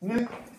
你。